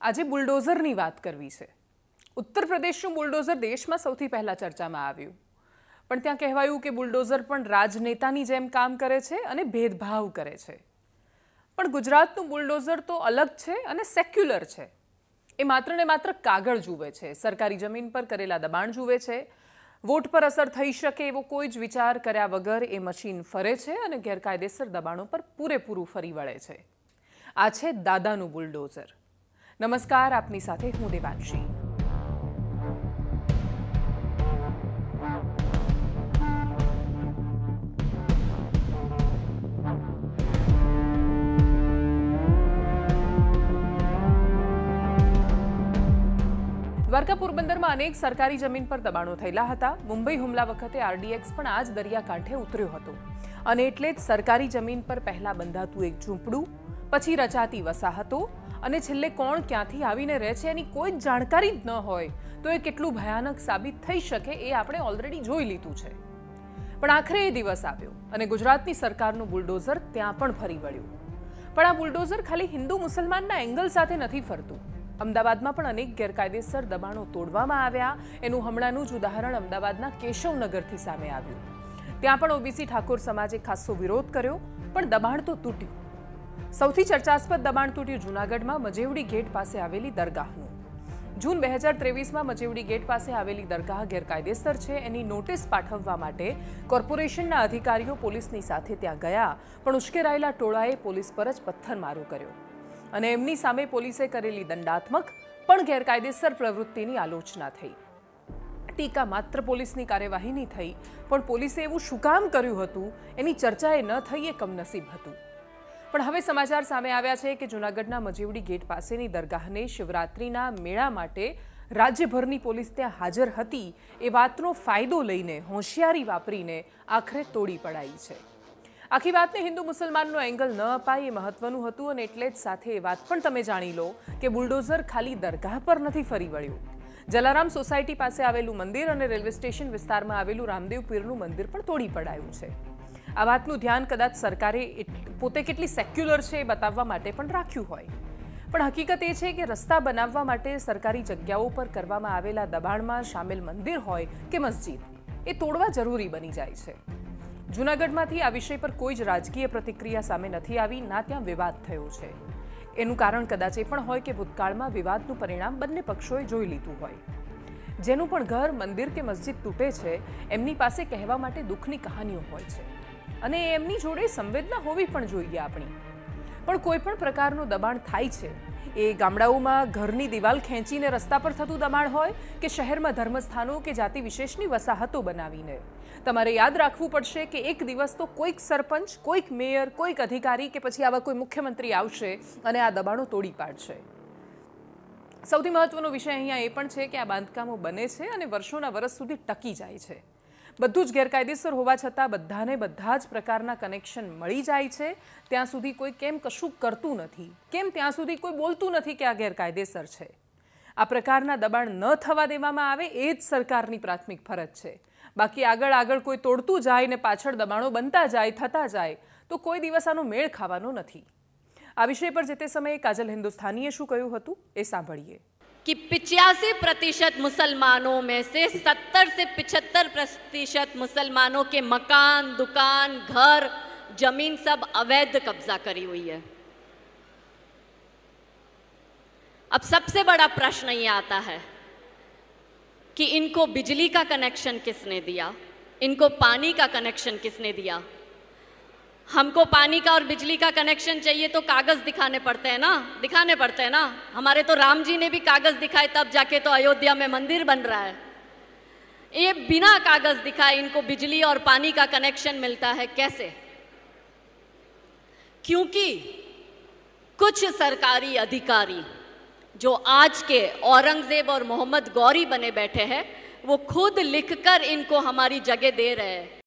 આજે બુલડોઝરની વાત કરવી છે. ઉત્તર પ્રદેશનું બુલડોઝર દેશમાં સૌથી પહેલાં ચર્ચામાં આવ્યું. પણ ત્યાં કહેવાયું કે બુલડોઝર પણ રાજનેતાની જેમ કામ કરે છે અને ભેદભાવ કરે છે. પણ ગુજરાતનું બુલડોઝર તો અલગ છે અને સેક્યુલર છે. એ માત્ર ને માત્ર કાગળ જુએ છે. સરકારી જમીન પર કરેલા દબાણ જુએ છે. વોટ પર અસર થઈ શકે એવો કોઈ જ વિચાર કર્યા વગર એ મશીન ફરે છે અને ગેરકાયદેસર દબાણો પર પૂરેપૂરું ફરી વળે છે. આ છે દાદાનું બુલડોઝર. નમસ્કાર, આપની સાથે હું દેવાંશી. દ્વારકા પોરબંદરમાં અનેક સરકારી જમીન પર દબાણો થયેલા હતા. મુંબઈ હુમલા વખતે આરડીએક્સ પણ આ જ દરિયાકાંઠે ઉતર્યો હતો. અને એટલે જ સરકારી જમીન પર પહેલા બંધાતું એક ઝૂંપડું, પછી રચાતી વસાહતો અને છેલ્લે કોણ ક્યાંથી આવીને રહે છે એની કોઈ જાણકારી જ ન હોય, તો એ કેટલું ભયાનક સાબિત થઈ શકે એ આપણે ઓલરેડી જોઈ લીધું છે. પણ આખરે એ દિવસ આવ્યો અને ગુજરાતની સરકારનું બુલડોઝર ત્યાં પણ ફરી વળ્યું. પણ આ બુલડોઝર ખાલી હિન્દુ મુસલમાનના એંગલ સાથે નથી ફરતું. અમદાવાદમાં પણ અનેક ગેરકાયદેસર દબાણો તોડવામાં આવ્યા. એનું હમણાંનું જ ઉદાહરણ અમદાવાદના કેશવનગરથી સામે આવ્યું. ત્યાં પણ ઓબીસી ઠાકોર સમાજે ખાસ્સો વિરોધ કર્યો, પણ દબાણ તો તૂટ્યું. સૌથી ચર્ચાસ્પદ દબાણ તૂટ્યું જૂનાગઢમાં મજેવડી ગેટ પાસે આવેલી દરગાહનું. જૂન બે હજાર ત્રેવીસમાં મજેવડી ગેટ પાસે આવેલી દરગાહ ગેરકાયદેસર છે, એની નોટિસ પાઠવવા માટે કોર્પોરેશનના અધિકારીઓ પોલીસની સાથે ત્યાં ગયા, પણ ઉશ્કેરાયેલા ટોળાએ પોલીસ પર જ પથ્થરમારો કર્યો. અને એમની સામે પોલીસે કરેલી દંડાત્મક, પણ ગેરકાયદેસર પ્રવૃત્તિની આલોચના થઈ. ટીકા માત્ર પોલીસની કાર્યવાહીની થઈ, પણ પોલીસે એવું શું કામ કર્યું હતું, એની ચર્ચાએ ન થઈ એ કમનસીબ હતું. પણ હવે સમાચાર સામે આવ્યા છે કે જૂનાગઢના મજીવડી ગેટ પાસેની દરગાહને શિવરાત્રિના મેળા માટે રાજ્યભરની પોલીસ ત્યાં હાજર હતી. એ વાતનો ફાયદો લઈને હોશિયારી વાપરીને આખરે તોડી પડાઈ છે. આખી વાતને હિન્દુ મુસલમાનનો એંગલ ન અપાય એ મહત્વનું હતું અને એટલે જ સાથે એ વાત પણ તમે જાણી લો કે બુલડોઝર ખાલી દરગાહ પર નથી ફરી વળ્યું. જલારામ સોસાયટી પાસે આવેલું મંદિર અને રેલવે સ્ટેશન વિસ્તારમાં આવેલું રામદેવ પીરનું મંદિર પણ તોડી પડાયું છે. આ વાતનું ધ્યાન કદાચ સરકારે પોતે કેટલી સેક્યુલર છે એ બતાવવા માટે પણ રાખ્યું હોય. પણ હકીકત એ છે કે રસ્તા બનાવવા માટે સરકારી જગ્યાઓ પર કરવામાં આવેલા દબાણમાં સામેલ મંદિર હોય કે મસ્જિદ, એ તોડવા જરૂરી બની જાય છે. જૂનાગઢમાંથી આ વિષય પર કોઈ જ રાજકીય પ્રતિક્રિયા સામે નથી આવી, ના ત્યાં વિવાદ થયો છે. એનું કારણ કદાચ એ પણ હોય કે ભૂતકાળમાં વિવાદનું પરિણામ બંને પક્ષોએ જોઈ લીધું હોય. જેનું પણ ઘર, મંદિર કે મસ્જિદ તૂટે છે, એમની પાસે કહેવા માટે દુઃખની કહાનીઓ હોય છે. અને એમની જોડે સંવેદના હોવી પણ જોઈએ આપણી. પણ કોઈ પણ પ્રકારનું દબાણ થાય છે. એ ગામડાઓમાં ઘરની દિવાલ ખેંચીને રસ્તા પર થતું દબાણ હોય કે શહેરમાં ધર્મસ્થાનો કે જાતિ વિશેષની વસાહતો બનાવીને. તમારે યાદ રાખવું પડશે કે એક દિવસ તો કોઈક સરપંચ, કોઈક મેયર, કોઈક અધિકારી કે પછી આવા કોઈ મુખ્યમંત્રી આવશે અને આ દબાણો તોડી પાડશે. સૌથી મહત્વનો વિષય અહીંયા એ પણ છે કે આ બાંધકામો બને છે અને વર્ષોના વર્ષ સુધી ટકી જાય છે. બધું જ ગેરકાયદેસર હોવા છતાં બધાને બધા જ પ્રકારના કનેક્શન મળી જાય છે. ત્યાં સુધી કોઈ કેમ કશું કરતું નથી? કેમ ત્યાં સુધી કોઈ બોલતું નથી કે આ ગેરકાયદેસર છે? આ પ્રકારના દબાણ ન થવા દેવામાં આવે એ જ સરકારની પ્રાથમિક ફરજ છે. બાકી આગળ આગળ કોઈ તોડતું જાય ને પાછળ દબાણો બનતા જાય, થતા જાય, તો કોઈ દિવસ આનો મેળ ખાવાનો નથી. આ વિષય પર જે તે સમયે કાજલ હિન્દુસ્તાનીએ શું કહ્યું હતું એ સાંભળીએ. कि पिचासी प्रतिशत मुसलमानों में से सत्तर से पिछहत्तर प्रतिशत मुसलमानों के मकान, दुकान, घर, ज़मीन सब अवैध कब्जा करी हुई है। अब सबसे बड़ा प्रश्न ये आता है कि इनको बिजली का कनेक्शन किसने दिया? इनको पानी का कनेक्शन किसने दिया? हमको पानी का और बिजली का कनेक्शन चाहिए तो कागज़ दिखाने पड़ते हैं ना? दिखाने पड़ते हैं ना? हमारे तो राम जी ने भी कागज़ दिखाए, तब जाके तो अयोध्या में मंदिर बन रहा है। ये बिना कागज़ दिखाए इनको बिजली और पानी का कनेक्शन मिलता है कैसे? क्योंकि कुछ सरकारी अधिकारी जो आज के औरंगज़ेब और मोहम्मद गौरी बने बैठे हैं, वो खुद लिखकर इनको हमारी जगह दे रहे हैं।